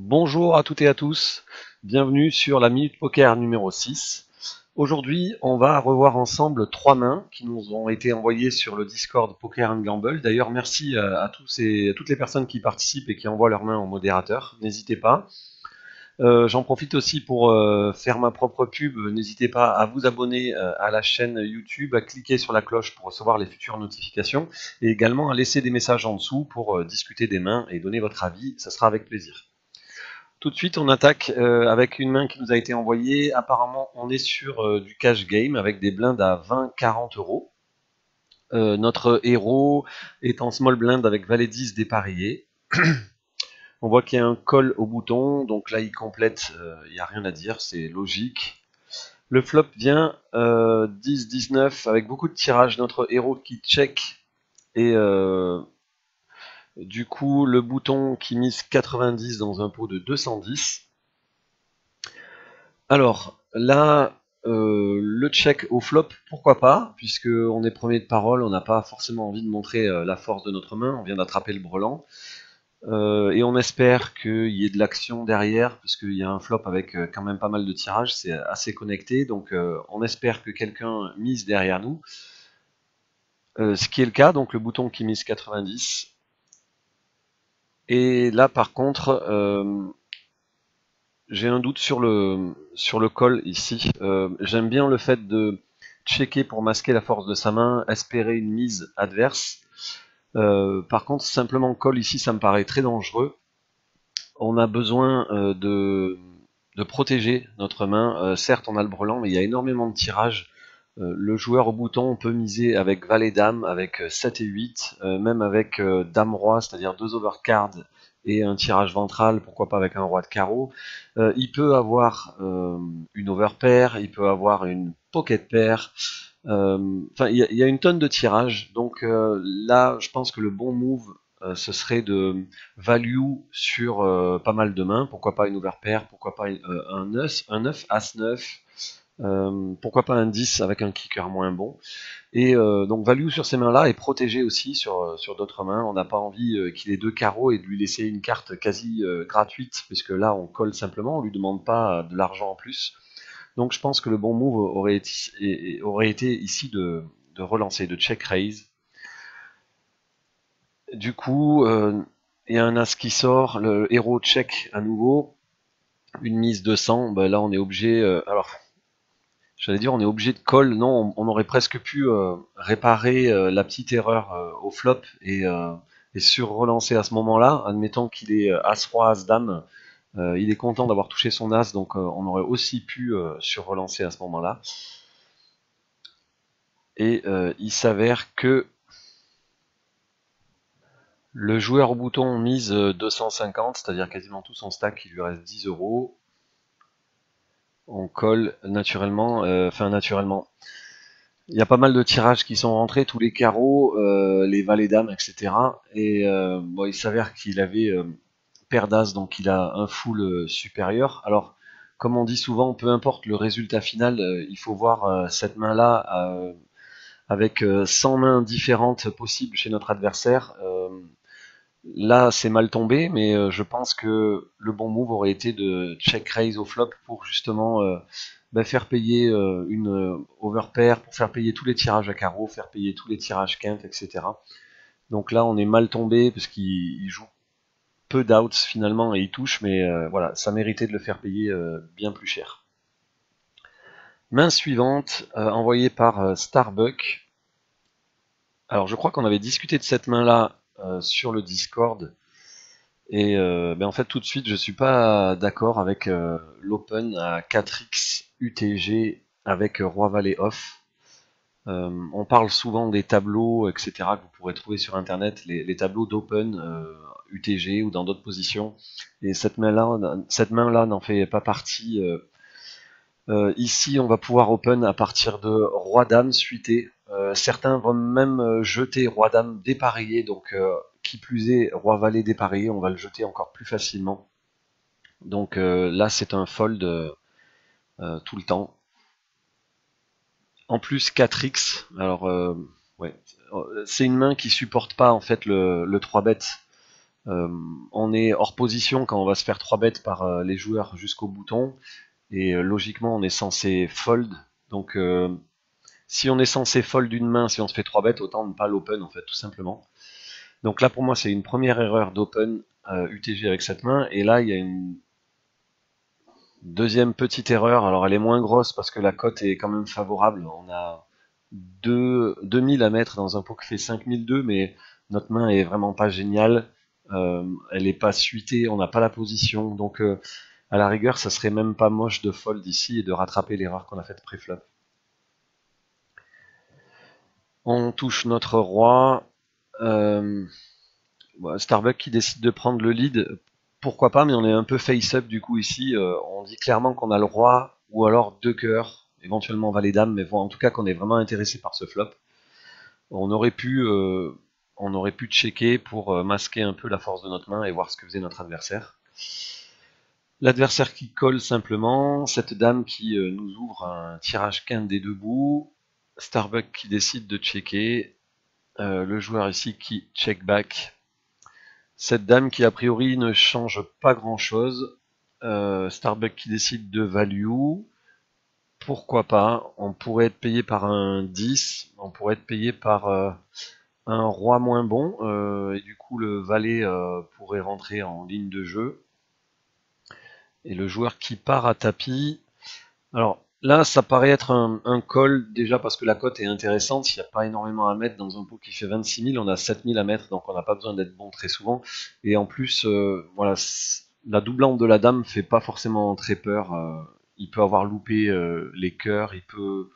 Bonjour à toutes et à tous, bienvenue sur la Minute Poker numéro 6. Aujourd'hui, on va revoir ensemble trois mains qui nous ont été envoyées sur le Discord Poker and Gamble. D'ailleurs, merci à, tous et, à toutes les personnes qui participent et qui envoient leurs mains au modérateur. N'hésitez pas. Euh, j'en profite aussi pour euh, faire ma propre pub. N'hésitez pas à vous abonner euh, à la chaîne YouTube, à cliquer sur la cloche pour recevoir les futures notifications et également à laisser des messages en dessous pour discuter des mains et donner votre avis. Ça sera avec plaisir. Tout de suite, on attaque avec une main qui nous a été envoyée. Apparemment, on est sur du cash game avec des blindes à 20-40 euros. notre héros est en small blind avec valet 10 dépareillé. On voit qu'il y a un col au bouton, donc là il complète, il euh, n'y a rien à dire, c'est logique. Le flop vient 10-19 euh, avec beaucoup de tirages, notre héros qui check et euh, du coup le bouton qui mise 90 dans un pot de 210. Alors là, le check au flop, pourquoi pas, puisque on est premier de parole, on n'a pas forcément envie de montrer la force de notre main, on vient d'attraper le brelan. Euh, et on espère qu'il y ait de l'action derrière, parce qu'il y a un flop avec euh, quand même pas mal de tirages, c'est assez connecté, donc euh, on espère que quelqu'un mise derrière nous. ce qui est le cas, donc le bouton qui mise 90. Et là par contre, j'ai un doute sur le, sur le call ici. J'aime bien le fait de checker pour masquer la force de sa main, espérer une mise adverse. Euh, par contre, simplement call ici, ça me paraît très dangereux. On a besoin euh, de, protéger notre main. Euh, certes, on a le brelan, mais il y a énormément de tirages. Le joueur au bouton, on peut miser avec valet dame, avec 7 et 8, même avec dame roi, c'est-à-dire deux overcards et un tirage ventral, pourquoi pas avec un roi de carreau. il peut avoir une overpair, il peut avoir une pocket pair. Euh, il y, a une tonne de tirages, donc euh, là, je pense que le bon move, euh, ce serait de value sur pas mal de mains. Pourquoi pas une overpair, pourquoi pas un 9, un 9, As 9, pourquoi pas un 10 avec un kicker moins bon. Et donc value sur ces mains-là et protégé aussi sur, sur d'autres mains. On n'a pas envie qu'il ait deux carreaux et de lui laisser une carte quasi gratuite, puisque là on colle simplement, on lui demande pas de l'argent en plus. Donc je pense que le bon move aurait été, ici de, relancer, de check raise. Du coup, euh, il y a un as qui sort, le héros check à nouveau, une mise de 100, ben là on est obligé, euh, alors j'allais dire on est obligé de call, non, on, aurait presque pu euh, réparer la petite erreur au flop et, et sur relancer à ce moment-là, admettant qu'il est as-roi, as-dame, euh, il est content d'avoir touché son as, donc euh, on aurait aussi pu euh, sur-relancer à ce moment-là. Et il s'avère que le joueur au bouton mise 250, c'est-à-dire quasiment tout son stack, il lui reste 10 euros. On colle naturellement, enfin naturellement. Il y a pas mal de tirages qui sont rentrés, tous les carreaux, les valets dames, etc. Et bon, il s'avère qu'il avait paire donc il a un full euh, supérieur. Alors, comme on dit souvent, peu importe le résultat final, euh, il faut voir euh, cette main-là avec 100 mains différentes possibles chez notre adversaire. Là, c'est mal tombé, mais je pense que le bon move aurait été de check raise au flop pour justement bah, faire payer une overpair, pour faire payer tous les tirages à carreau, faire payer tous les tirages quinte, etc. Donc là, on est mal tombé parce qu'il joue peu d'outs finalement et il touche, mais euh, voilà, ça méritait de le faire payer euh, bien plus cher. Main suivante, euh, envoyée par Starbuck. Alors je crois qu'on avait discuté de cette main-là sur le Discord. Et ben en fait tout de suite je suis pas d'accord avec l'open à 4x UTG avec Roi Valet off. on parle souvent des tableaux, etc. que vous pourrez trouver sur internet, les, tableaux d'open UTG ou dans d'autres positions. Et cette main-là, cette main-là n'en fait pas partie. Euh, euh, ici, on va pouvoir open à partir de roi-dame suité. Euh, certains vont même jeter roi-dame dépareillé, donc qui plus est roi-valet dépareillé, on va le jeter encore plus facilement. Donc là, c'est un fold tout le temps. En plus 4x, alors ouais, c'est une main qui supporte pas en fait le, le 3 bêtes on est hors position quand on va se faire 3 bêtes par les joueurs jusqu'au bouton. Et logiquement, on est censé fold. Donc, si on est censé fold d'une main, si on se fait 3 bêtes, autant ne pas l'open, en fait, tout simplement. Donc là, pour moi, c'est une première erreur d'open UTG avec cette main. Et là, il y a une Deuxième petite erreur, alors elle est moins grosse parce que la cote est quand même favorable. On a 2, 2000 à mettre dans un pot qui fait 5002, mais notre main est vraiment pas géniale. Euh, elle est pas suitée, on n'a pas la position. Donc euh, à la rigueur, ça serait même pas moche de fold ici et de rattraper l'erreur qu'on a faite pré-flop. On touche notre roi. Euh, Starbuck qui décide de prendre le lead pourquoi pas, mais on est un peu face-up du coup ici. Euh, on dit clairement qu'on a le roi ou alors deux cœurs, éventuellement valet dame, mais bon, en tout cas qu'on est vraiment intéressé par ce flop. On aurait pu, euh, on aurait pu checker pour euh, masquer un peu la force de notre main et voir ce que faisait notre adversaire. L'adversaire qui colle simplement, cette dame qui nous ouvre un tirage quinte des deux bouts, Starbuck qui décide de checker, le joueur ici qui check back cette dame qui a priori ne change pas grand chose. Euh, Starbucks qui décide de value. Pourquoi pas? On pourrait être payé par un 10, on pourrait être payé par euh, un roi moins bon, euh, et du coup le valet pourrait rentrer en ligne de jeu. Et le joueur qui part à tapis. Alors, Là, ça paraît être un, call, déjà parce que la cote est intéressante, il n'y a pas énormément à mettre dans un pot qui fait 26 000, on a 7 000 à mettre, donc on n'a pas besoin d'être bon très souvent. Et en plus, euh, voilà, la doublante de la dame fait pas forcément très peur. Euh, il peut avoir loupé euh, les cœurs, il peut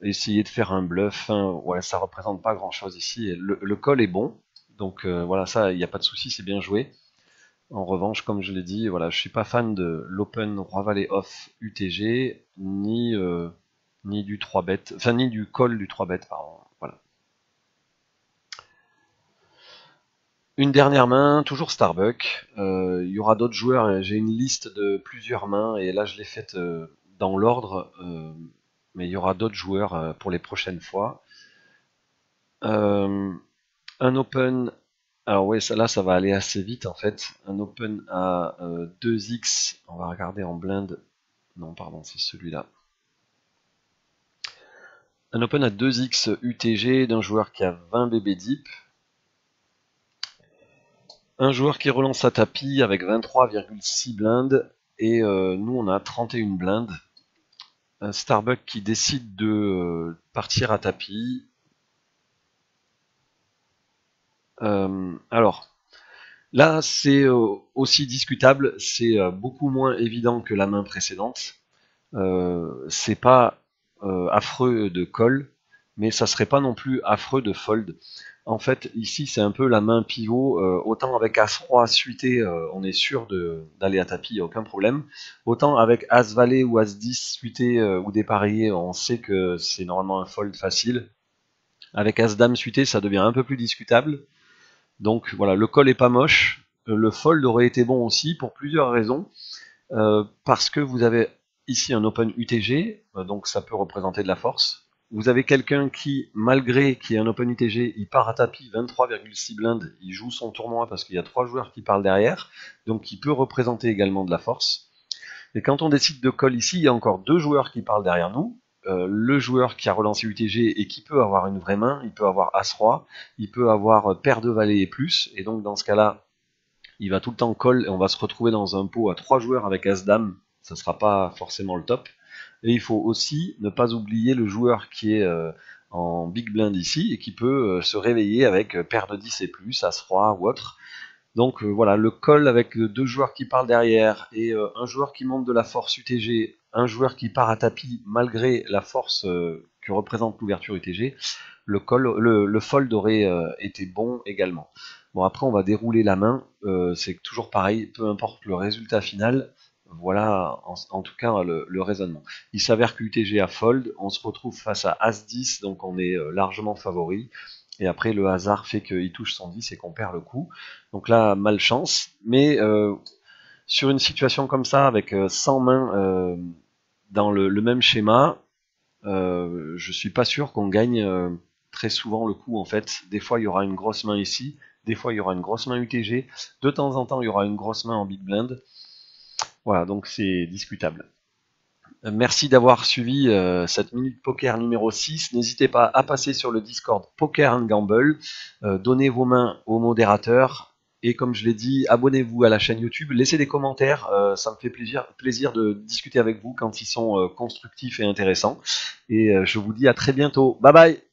essayer de faire un bluff. Hein, ouais, ça représente pas grand chose ici. Le, call est bon, donc voilà, ça, il n'y a pas de souci, c'est bien joué. En revanche, comme je l'ai dit, voilà, je suis pas fan de l'Open Roi Valet Off UTG, ni, euh, ni du 3 bet, enfin ni du call du 3 bet. Voilà. Une dernière main, toujours Starbuck. Euh, il y aura d'autres joueurs, j'ai une liste de plusieurs mains, et là je l'ai faite euh, dans l'ordre, mais il y aura d'autres joueurs pour les prochaines fois. un Open alors oui, ça, là, ça va aller assez vite en fait. Un open à 2x, euh, on va regarder en blind. Non, pardon, c'est celui-là. Un open à 2x UTG d'un joueur qui a 20 BB deep. Un joueur qui relance sa tapis avec 23,6 blindes. Et euh, nous, on a 31 blindes. Un Starbuck qui décide de euh, partir à tapis euh, alors, là, c'est euh, aussi discutable, c'est euh, beaucoup moins évident que la main précédente. c'est pas affreux de call, mais ça serait pas non plus affreux de fold. En fait, ici, c'est un peu la main pivot. autant avec As-Roi suité, on est sûr d'aller à tapis, aucun problème. Autant avec As-Valet ou As-10 suité ou dépareillé, on sait que c'est normalement un fold facile. Avec As-Dame suité, ça devient un peu plus discutable. Donc voilà, le col est pas moche. Euh, le fold aurait été bon aussi pour plusieurs raisons. Euh, parce que vous avez ici un open UTG, euh, donc ça peut représenter de la force. Vous avez quelqu'un qui, malgré qu'il ait un open UTG, il part à tapis 23,6 blindes, il joue son tournoi parce qu'il y a trois joueurs qui parlent derrière, donc il peut représenter également de la force. Et quand on décide de call ici, il y a encore deux joueurs qui parlent derrière nous, euh, le joueur qui a relancé UTG et qui peut avoir une vraie main, il peut avoir As-Roi, il peut avoir euh, paire de valet et plus, et donc dans ce cas-là, il va tout le temps call et on va se retrouver dans un pot à 3 joueurs avec As-Dame, ça sera pas forcément le top. Et il faut aussi ne pas oublier le joueur qui est euh, en big blind ici et qui peut se réveiller avec paire de 10 et plus, As-Roi ou autre. Donc voilà, le call avec deux joueurs qui parlent derrière et un joueur qui monte de la force UTG un joueur qui part à tapis malgré la force euh, que représente l'ouverture UTG, le, le, fold aurait euh, été bon également. Bon après on va dérouler la main, euh, c'est toujours pareil, peu importe le résultat final, voilà en, tout cas le, raisonnement. Il s'avère que UTG a fold, on se retrouve face à As-10, donc on est largement favori. Et après, le hasard fait qu'il touche son 10 et qu'on perd le coup. Donc là, malchance. Mais sur une situation comme ça, avec 100 mains dans le, même schéma, euh, je suis pas sûr qu'on gagne euh, très souvent le coup en fait. Des fois il y aura une grosse main ici, Des fois, il y aura une grosse main UTG. De temps en temps, il y aura une grosse main en big blind. Voilà, donc c'est discutable. Euh, merci d'avoir suivi euh, cette minute poker numéro 6. N'hésitez pas à passer sur le Discord Poker and Gamble. Donnez vos mains au modérateur. Et comme je l'ai dit, abonnez-vous à la chaîne YouTube. Laissez des commentaires. ça me fait plaisir, plaisir de discuter avec vous quand ils sont constructifs et intéressants. Et je vous dis à très bientôt. Bye bye